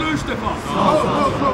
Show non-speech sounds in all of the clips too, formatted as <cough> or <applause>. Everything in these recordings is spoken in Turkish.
ve Türk Spor adına üç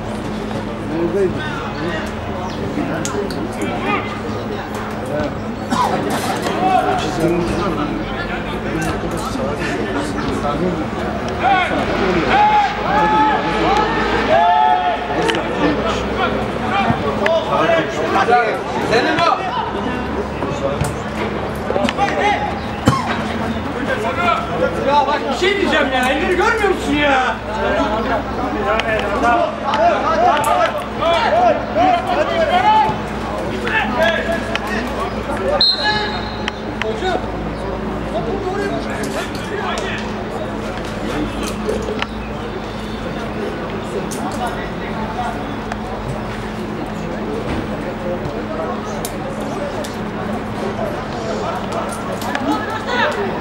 Senin o. Ya bak bir şey diyeceğim ya. Elleri görmüyor musun ya? Başla!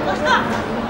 Başla!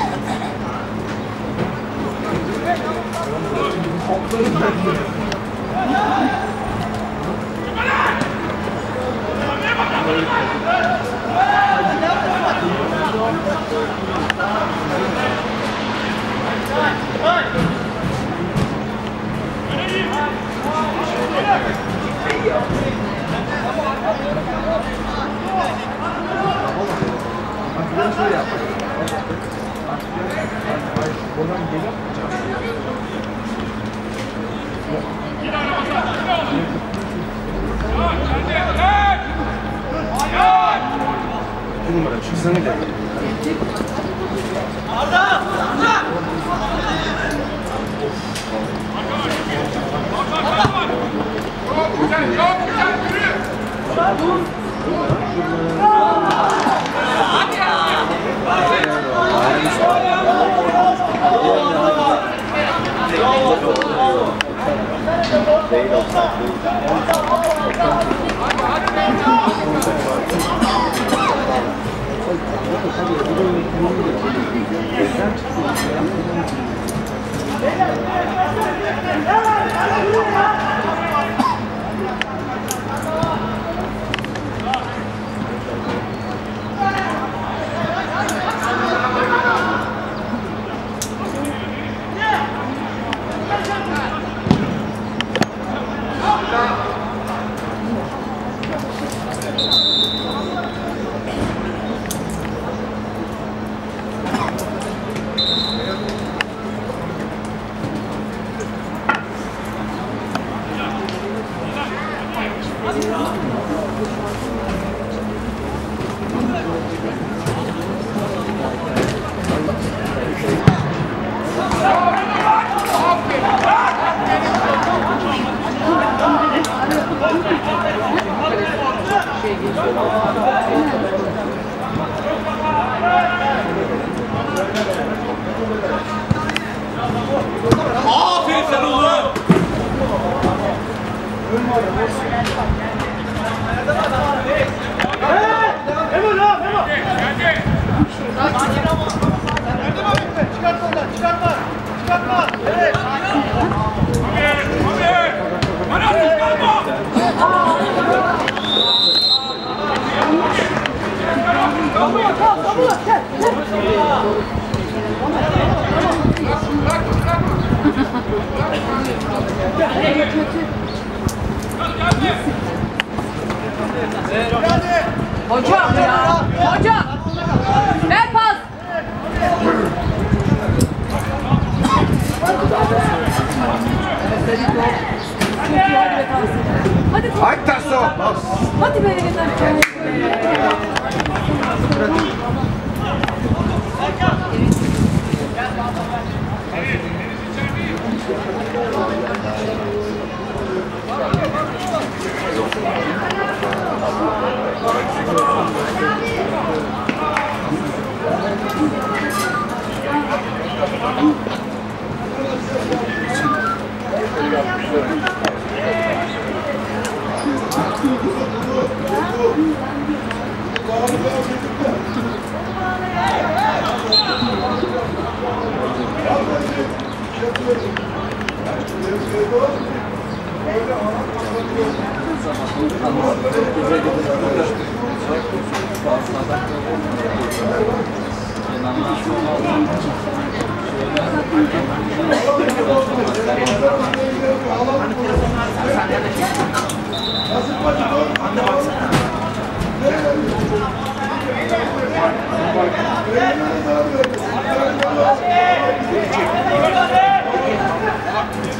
Gracias. Bir numara çıksana de. Çok güzel, çok güzel. Yürü. Aferin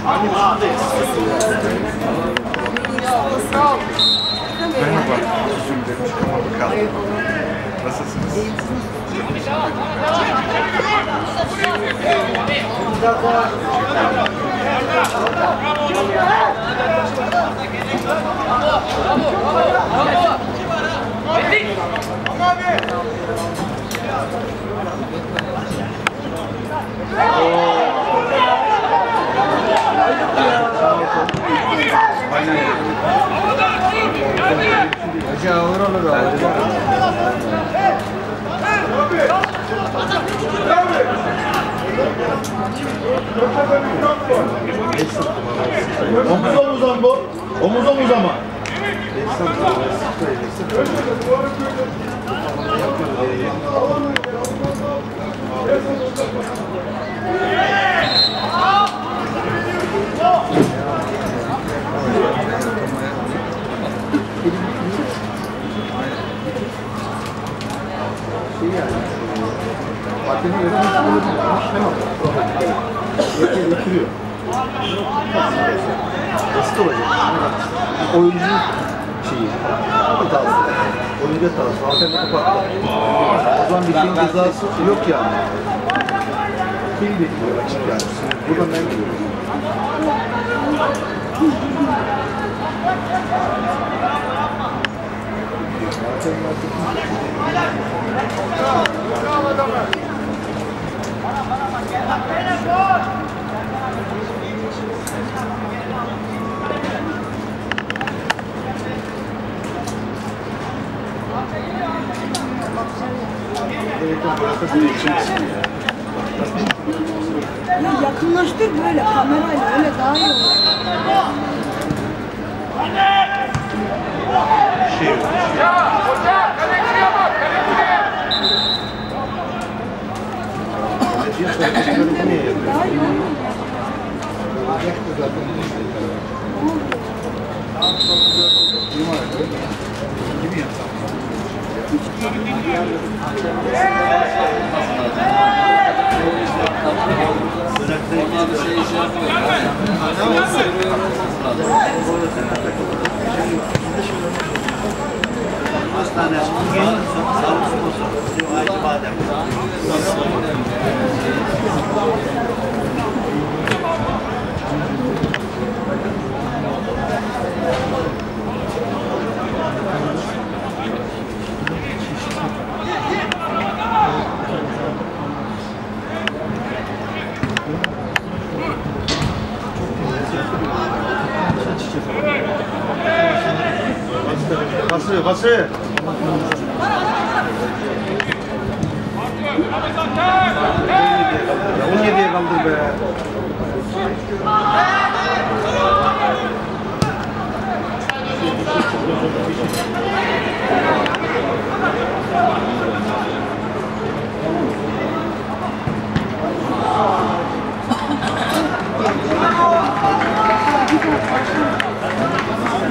Hadi abi. Merhaba. Üzüm demiş ama bakalım. Nasılsınız? Biraz daha. Omuz omuza mı bu? Omuz omuza mı? Basit olacak. Oyuncu şeyi. Hatası. Oyuncu hatası. Hakemi kapattı. O zaman bir şeyin cezası yok yani. Kim bekliyor açık yani. Buradan ben geliyorum. Ya yakınlaştır böyle kamerayla öyle daha iyi olur. Ya hoca kaleciye bak kaleciye. Bu niye yapıyor? Daha iyi olur. Gibi yapsam. Hastane, sağlık sponsoru, Aycı Badem. 박수 박수 Onun yediye kaldır be.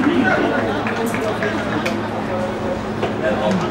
Thank you. Ver, pas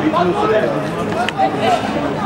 Thank you.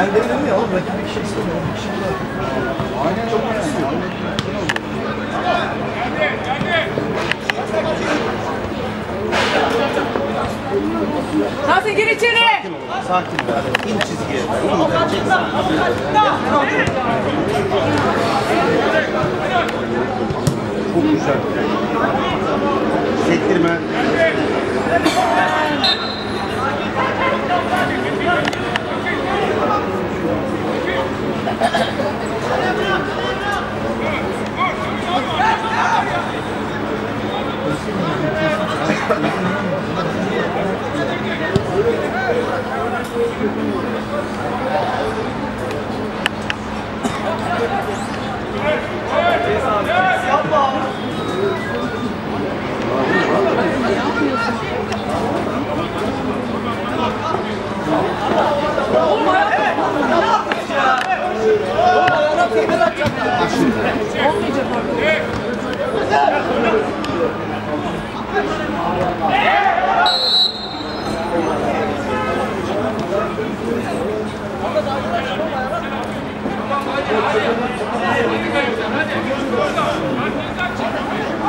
Ben de dedim ya oğlum rakip bir şey istiyor. Aynen çok istiyor. Nasıl gir içeri? Sakin be. İn çizgiye. Avukatlıkta, avukatlıkta. Çok güzel. Sektirme. 어, 엄마야? Hadi.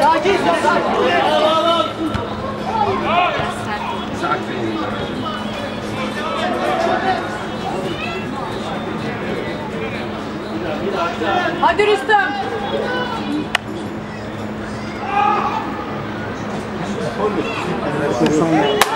Sakin, sakin. Hadi Rüstem. Olmuyor.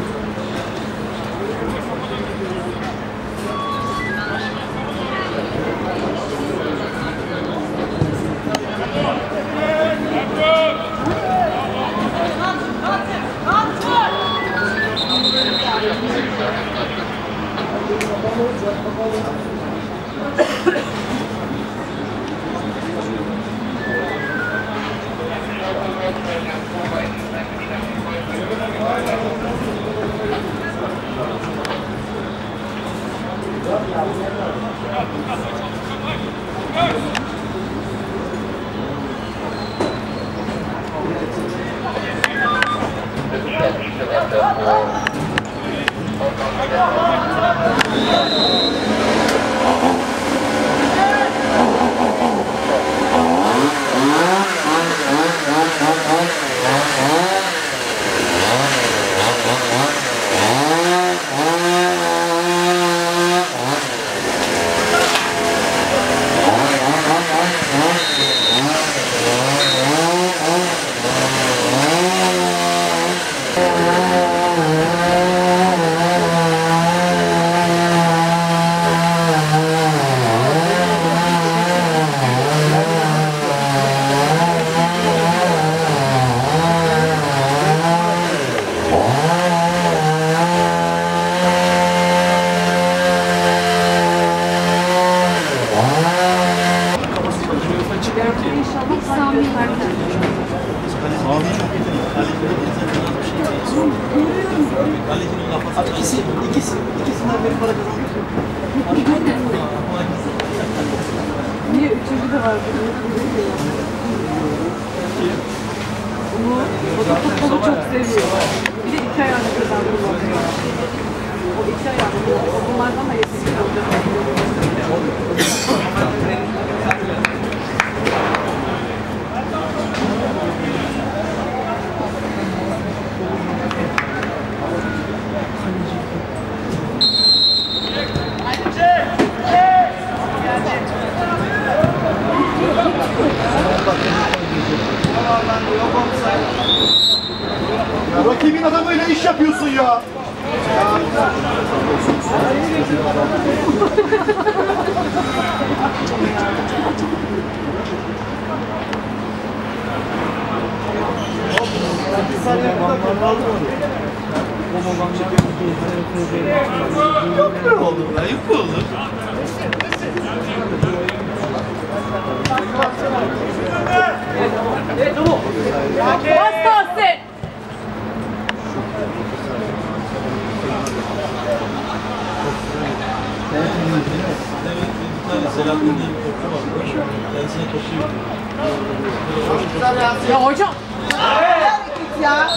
Ya hocam. Ya.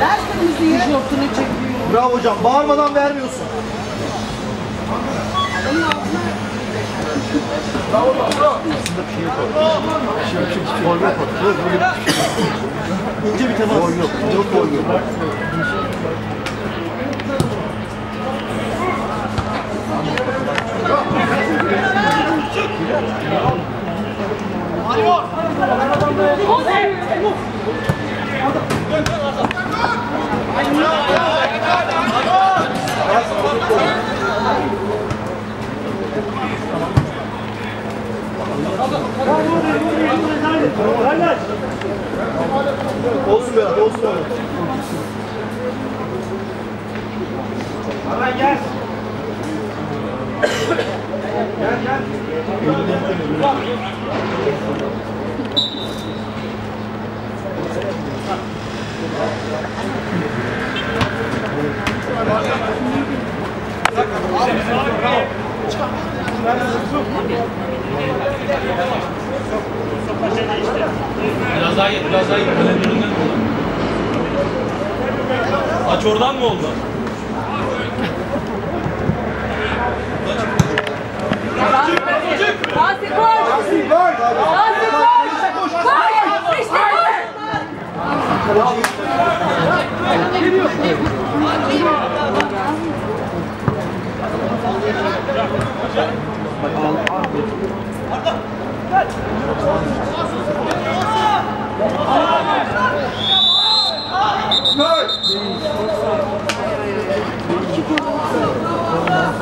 Ver kırmızıyı. Tişörtünü çekiyor. Bravo hocam. Bağırmadan vermiyorsun. Gol yok. Böyle böyle İnce bir temas. gol yok. Yok gol yok. Olsun Berat, olsun Berat. Biraz daha git, biraz daha git. Aç oradan mı oldu? Fatih koş. Fatih koş. Koş. İşte koş. Aç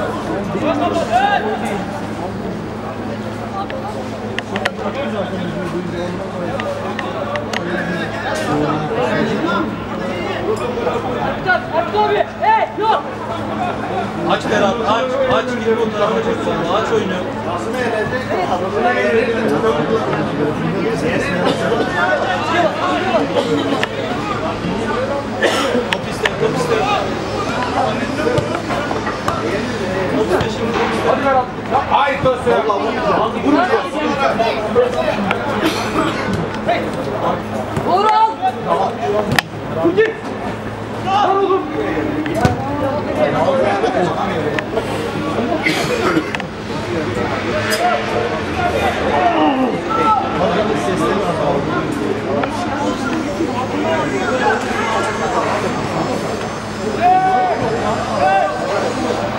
Berat, aç. Aç git o tarafa çok sonra. Aç oyunu. Top iste, top iste. Top iste şimdi, top iste. Vural. Oğlum.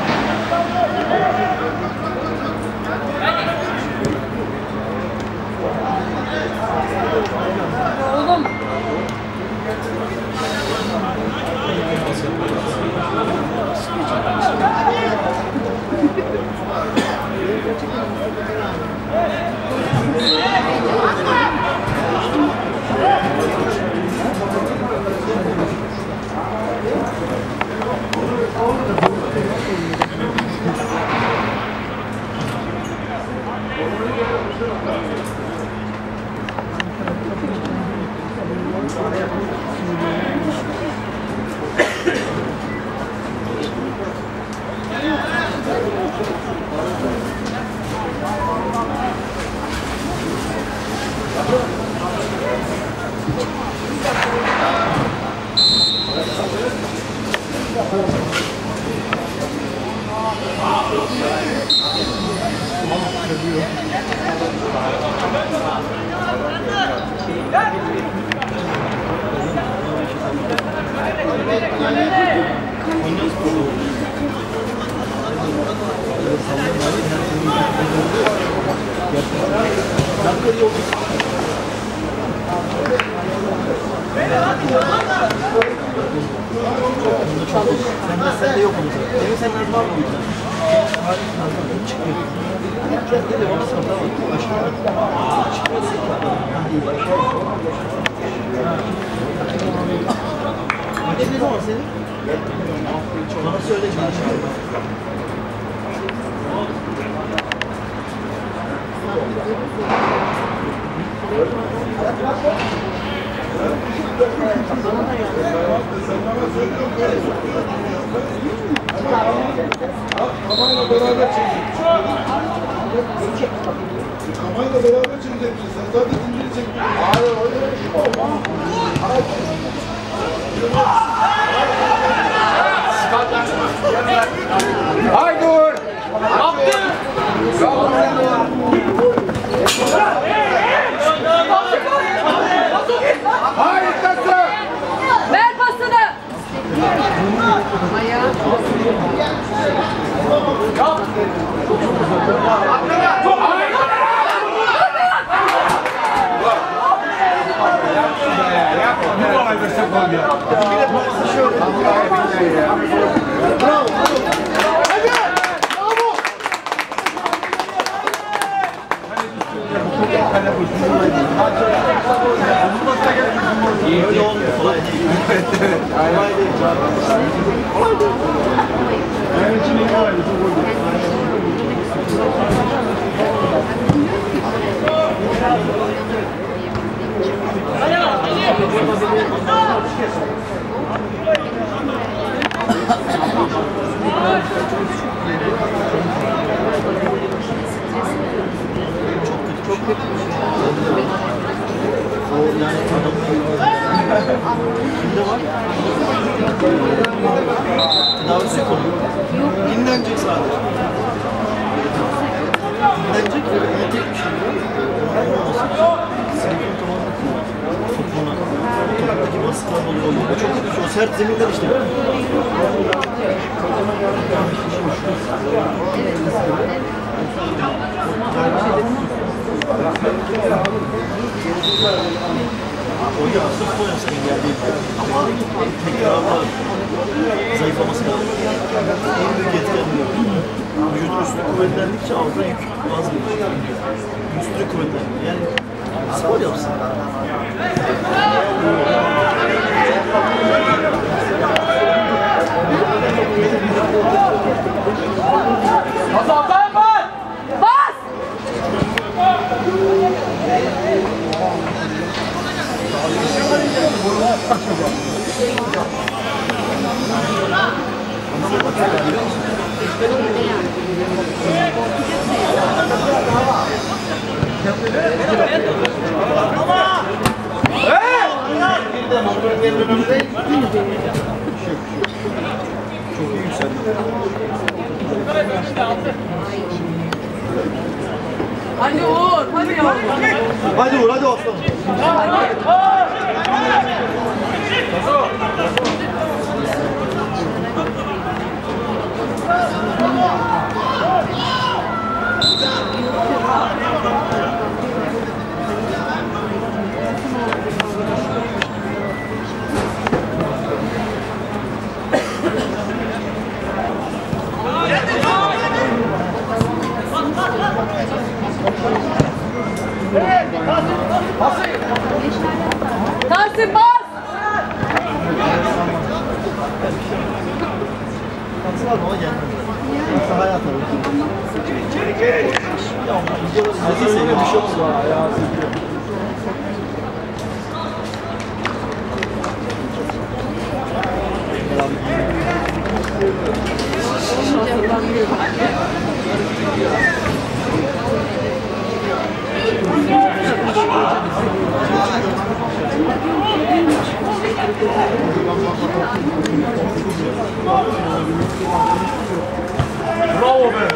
Bravo be!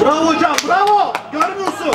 Bravo hocam, bravo! Görmüyorsun!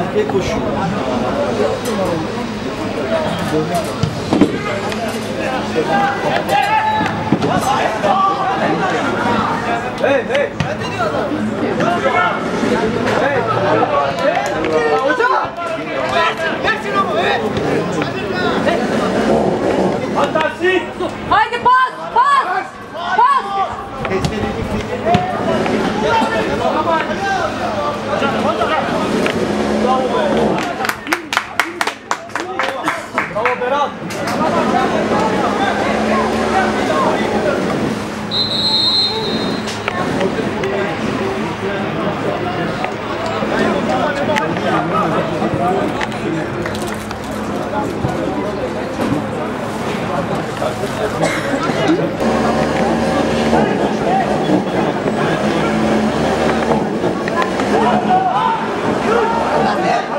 Arkaya koşuyor. Hey hey. Haydi pas, pas, Bravo Berat. Yeah.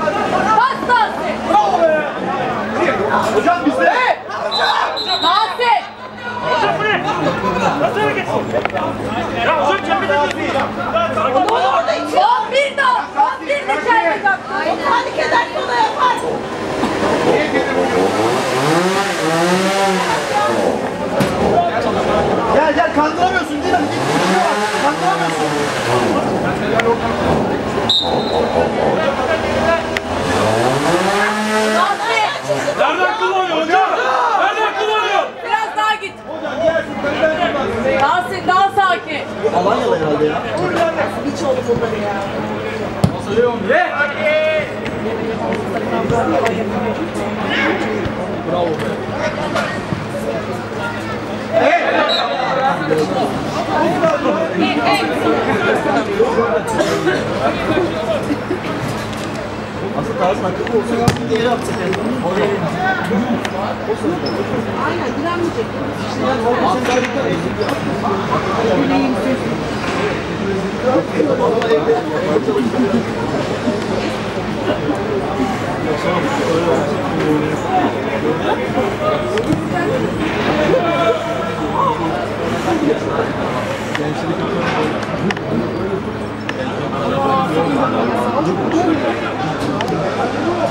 Tahsin daha sakin. Alanya'da herhalde ya. Hiç oğlum bunları ya. Bravo be. Aslında Tarık'ın akıllı olsa bir diğeri atacak. Yani. Oraya Aynen direnmeyecek.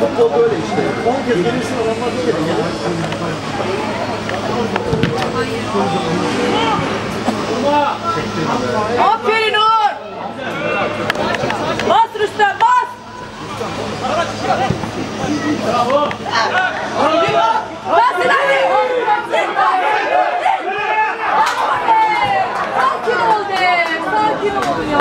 Futbol böyle işte. 10 kez gelirsin adamlar bir kere gelir. Aferin Uğur. Bas Rüstem bas. Basın hadi. Sakin ol de. Sakin ol ya.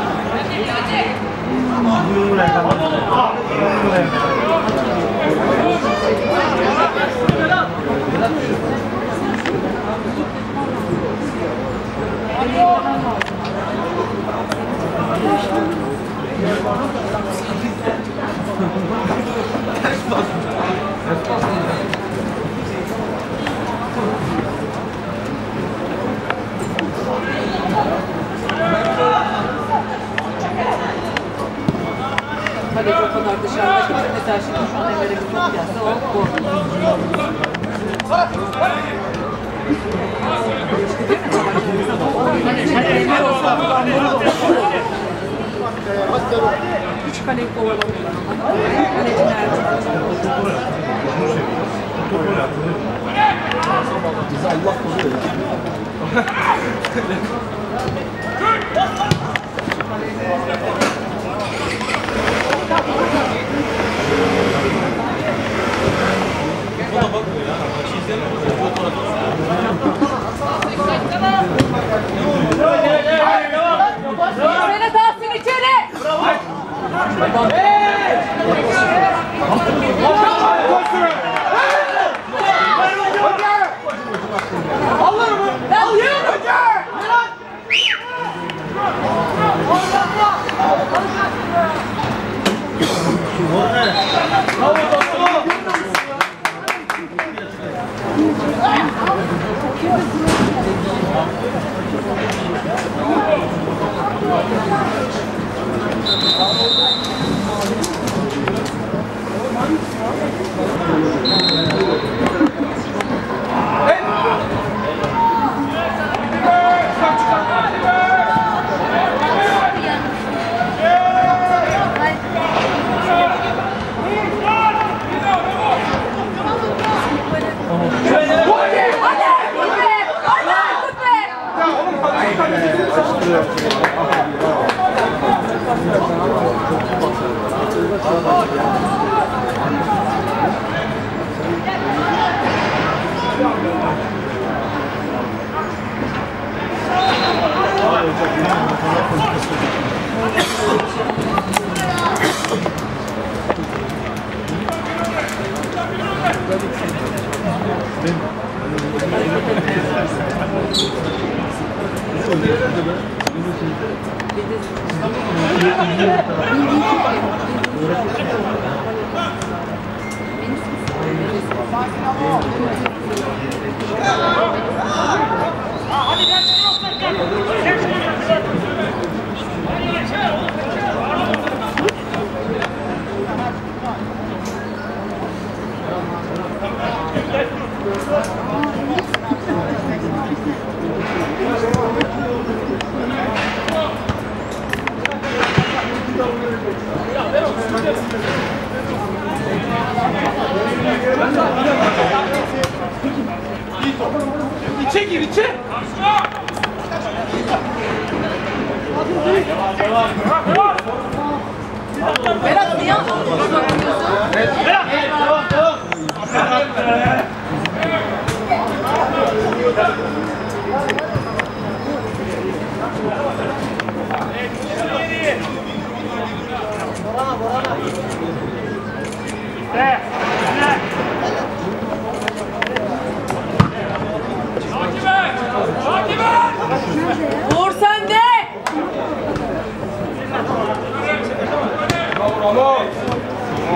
Kaleci <laughs> o kadar dışarıda ki mesela şimdi şu an bir top gelse o gol. İşte değil mi? Hani Emre olsa buradan vurur Hiç kaleyi kovalamadılar ama. Kaleci nerede? Bizi Allah koruyor ya. Sene Tahsin içeri! Al yürü! Gracias.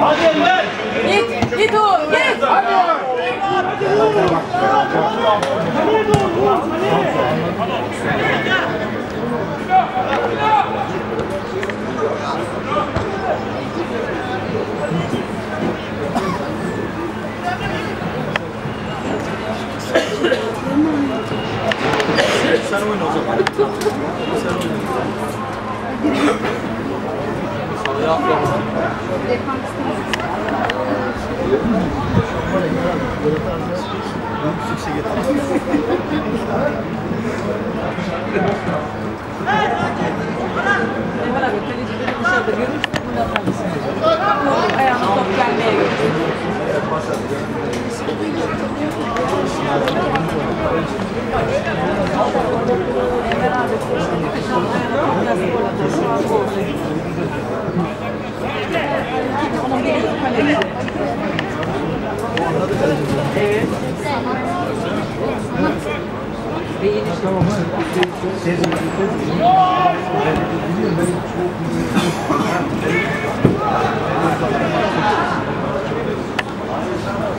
Hadi lan. Git, git Uğur, git! Sen oyna o zaman. Sen oyna. Ayağına top gelmeye götürsün. Emel abi inşallah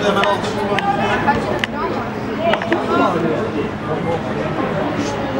ayağına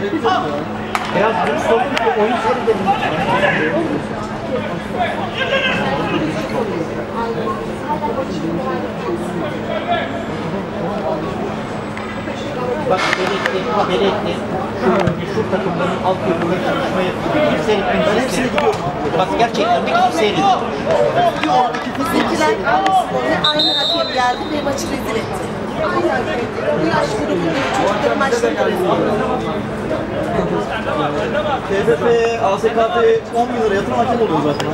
Biraz dürüst olun ki oyun seni de Bak Berekli, Berekli, şu şu takımların altyapıda çalışma yapıyor. Bir seyretmek isterim. Bak gerçekten bir gidip seyredin. Bir oradaki Bizimkiler aynı, aynı hakem geldi ve maçı rezil etti. Bu yaş grubundaki çocukların etti. TFF, ASKT 10 bin lira yatırım hakem oluyor zaten.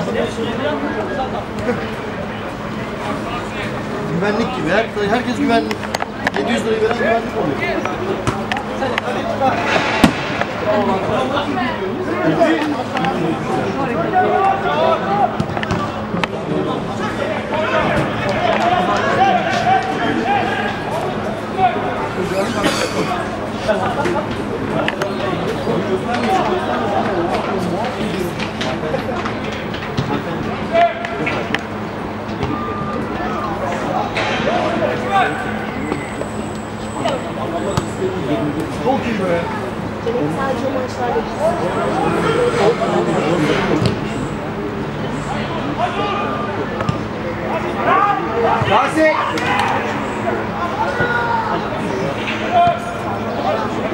Güvenlik gibi. Her, herkes güvenlik. 700 lirayı veren güvenlik oluyor. Demek sadece o maçlarda Gazi. Kaçırırsa, kaçan hafta kaçırdım,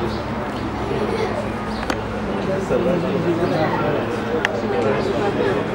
kaçırdım. Bravo.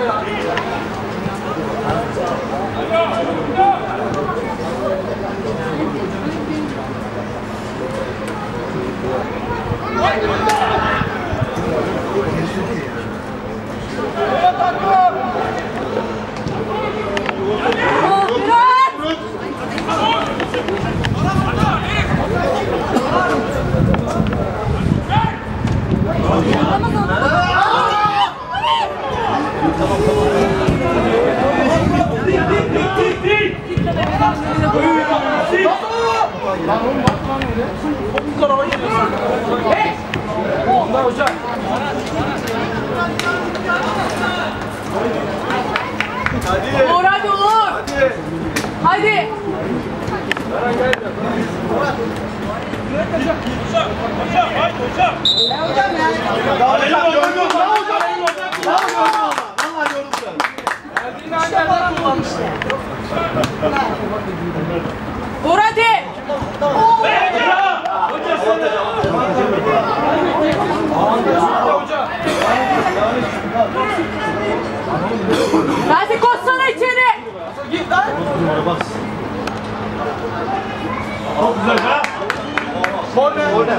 Aa, Berat! Onlar hocam. Uğur hadi Uğur. Hadi. Bravo hocam. Vallahi gördüm araçlardan kullanmışlar. Burada. Hadi koşsana içeri. Git lan. Bas. Çok güzel ha. Korner. Korner.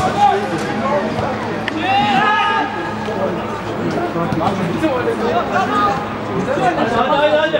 Hadi hadi hadi.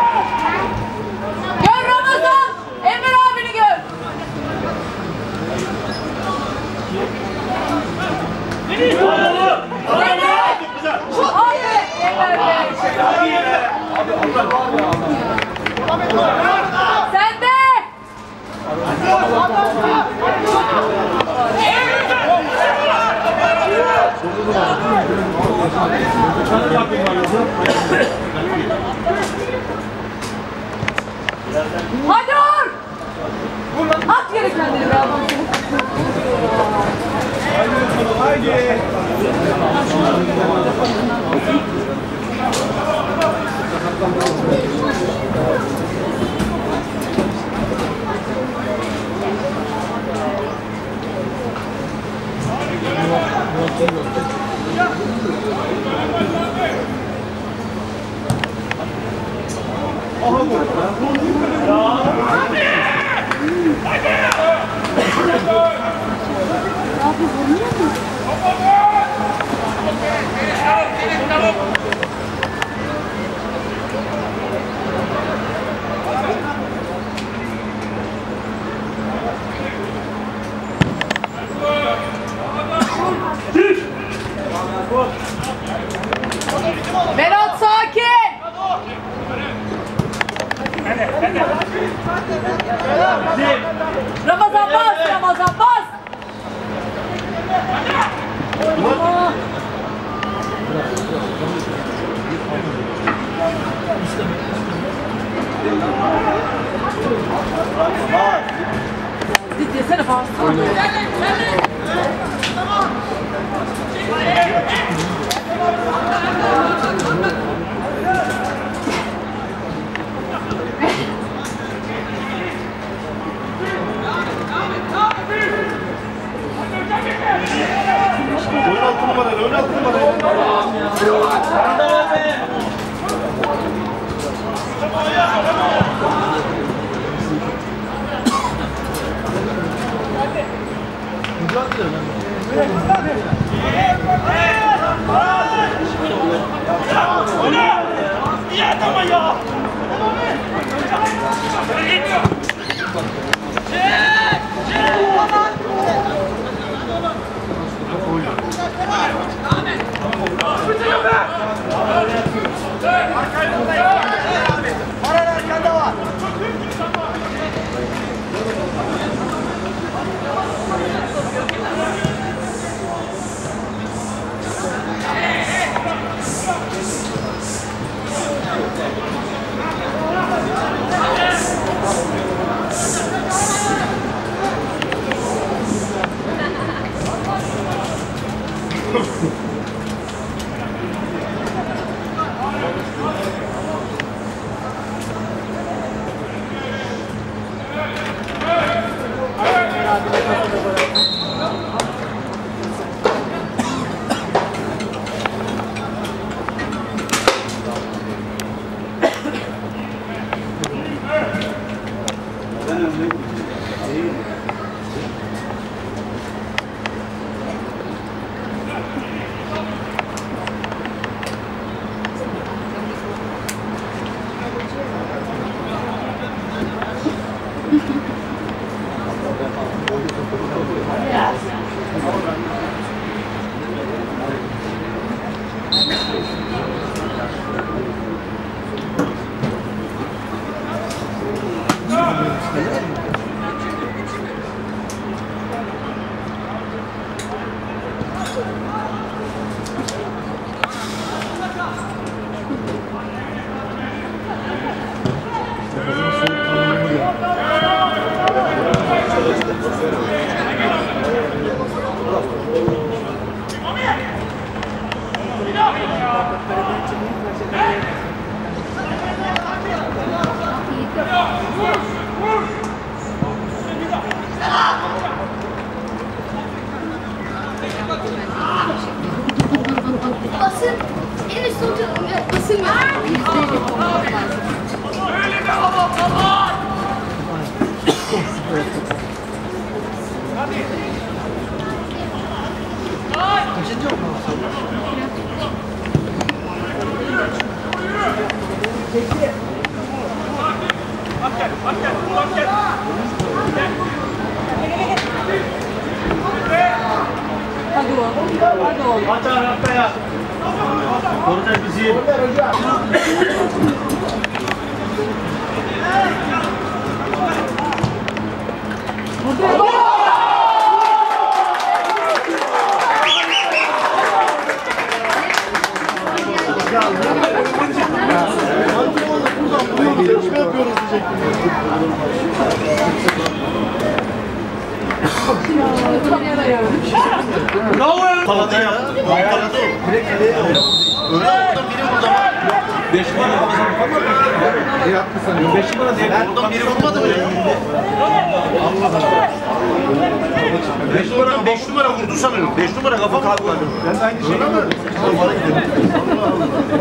mi? Bana gidelim.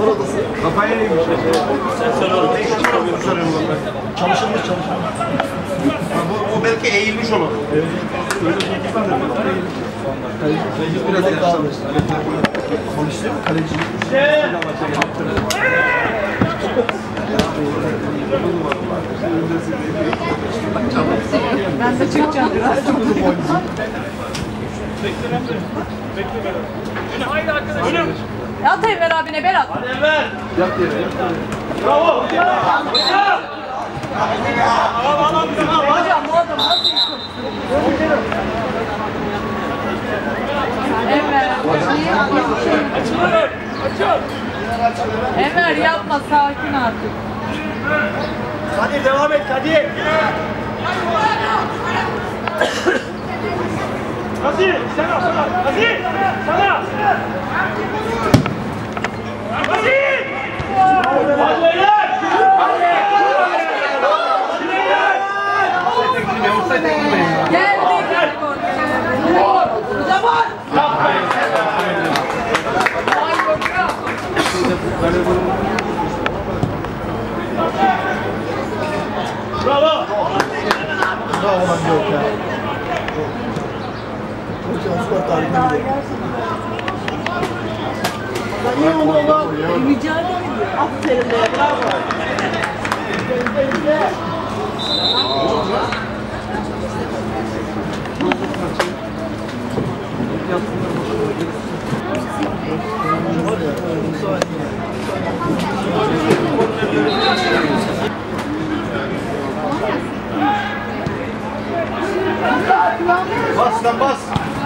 Oradası. Kafaya neymiş? Sen sen orada beş numara vurdu sanıyorum. Çalışılmış çalışılmış. O, o belki eğilmiş ona. Kaleci biraz yaşlanmış. İşte mi kaleci? Ben de çıkacağım biraz. <laughs> At Enver abine Berat. Yat yere. Yat yere. Hocam bu adam nasıl yıkıldı? Enver. Enver yapma sakin artık. Hadi devam et hadi. 다시 상아 상아 다시 상아 다시 맞아요 Bravo! Bravo, man, yok ya. Bu şanslar tarihine gidelim. Mücadele ediyor. Aferin be. Bravo. Bas lan bas.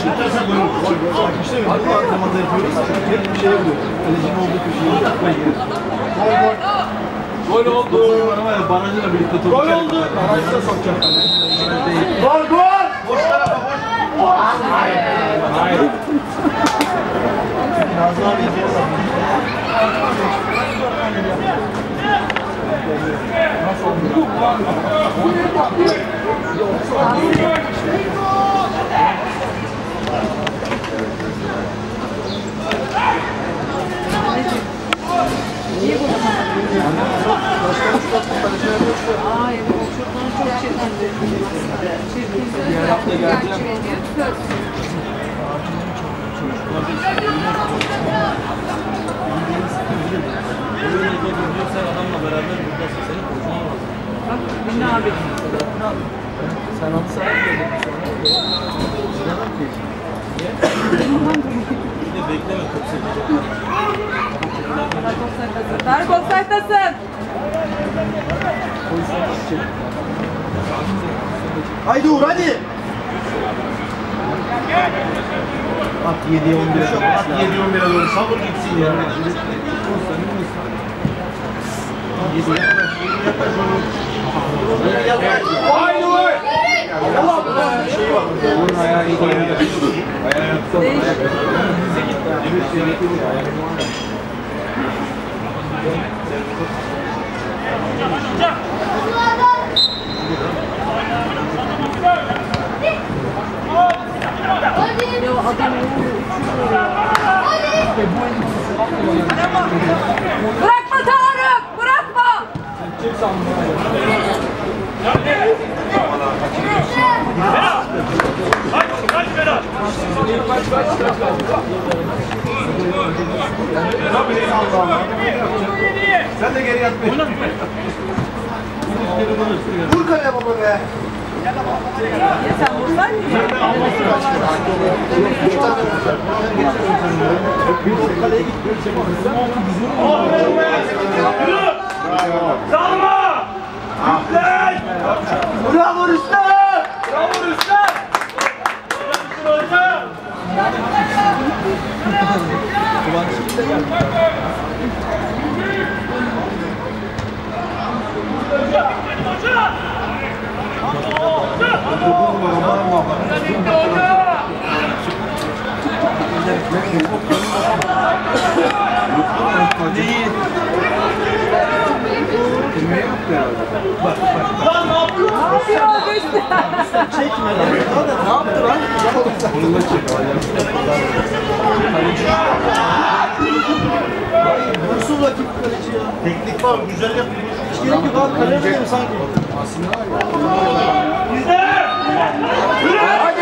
çıkarsa gol olur. Gol gol. Bak işte mi? Bu antrenmanda yapıyoruz. Hep bir şey oluyor. Kalecinin olduğu tutmayı. Gol gol. Gol oldu. Barajla birlikte topu Gol oldu. Barajda sokacak. Gol gol. Boş tarafa boş. Nazım abi izliyorsa. Niye bu zaman? Aa evet oturduğunu çok çirkindir. Çirkin söz yaptı gerçeğini. Söz. Sen adamla beraber buradasın seni kurtulamaz. Bak Mine abi. Sen atsa her yerde bir şey olmaz. Sıradan değil. Niye? Offside'dasın. Dark Offside'dasın. Haydi Uğur hadi. At 7'ye 11'e çok. At 7'ye 11'e doğru sabır gitsin ya. 7 yaklaş. 7 yaklaş oğlum. 7 yaklaş. Haydi vur. Şey var. Bunun ayağı iyi adam Bırakma Tarık! Bırakma! Sen de geri yat. Vur kaleye baba be. Ya sen vursaydın ya. Bir tane vuracak. Sen geçiyorsun sen de. Bir o kaleye git. Salma. Yüklen. Bravo Rüstem. Bravo Rüstem. Hocam. Ne yapıyor işte? Çekme lan. Ne yaptı lan? Onunla çek. Vursun rakip kaleci ya. Teknik var. Güzel yapıyor. Hiç gerek yok abi. Vuruyorum sanki. Bizde. Hadi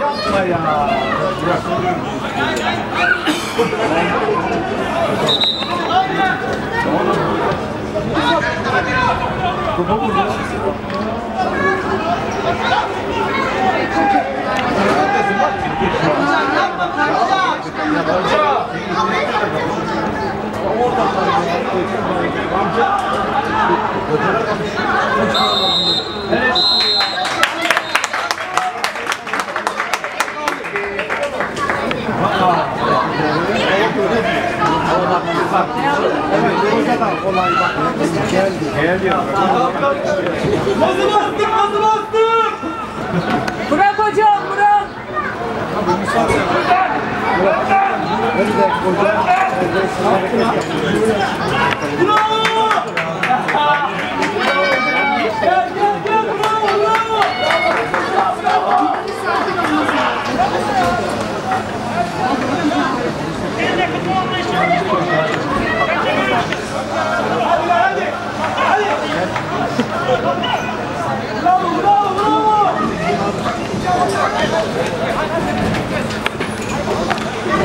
Yapma ya. Kolay bak. Geldi. Geldi. Bazı bastık, bazı bastık. Bırak hocam bırak! Hadi de hocam. Bravo. Gel, gel, gel. Bravo, bravo. Bravo, bravo, bravo. Thank you.